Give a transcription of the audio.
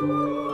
Música